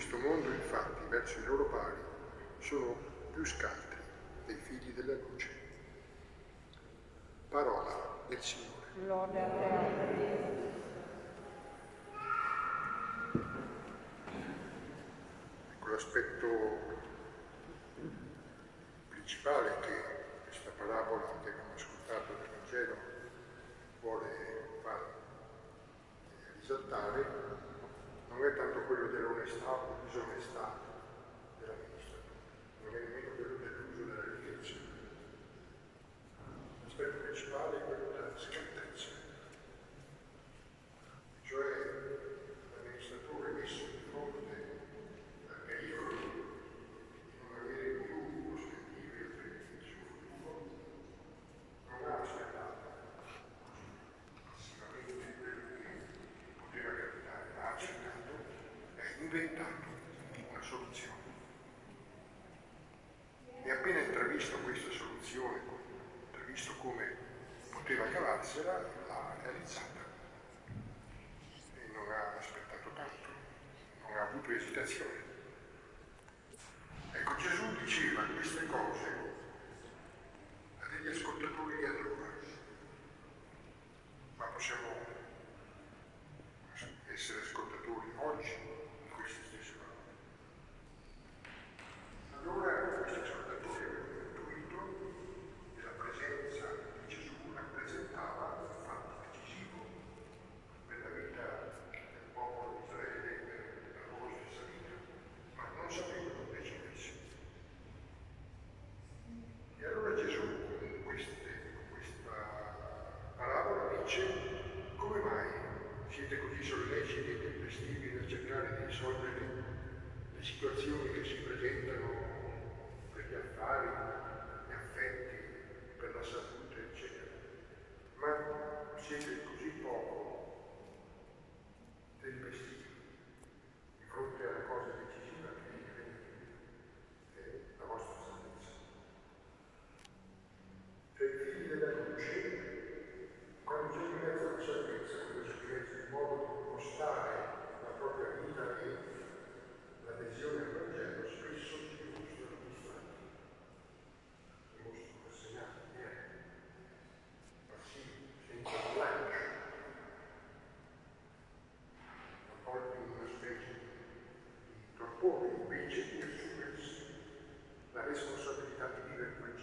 questo mondo, infatti, verso i loro pari, sono più scaltri dei figli della luce. Parola del Signore. Lode a te, Ecco l'aspetto principale che questa parabola che abbiamo ascoltato del Vangelo vuole far risaltare non è tanto quello dell'onestà o disonestà, diventando una soluzione. E appena intravisto questa soluzione, intravisto come poteva cavarsela, l'ha realizzata. E non ha aspettato tanto, non ha avuto esitazione. di risolvere le situazioni che si presentano come invece dirci questo, la responsabilità di vivere quel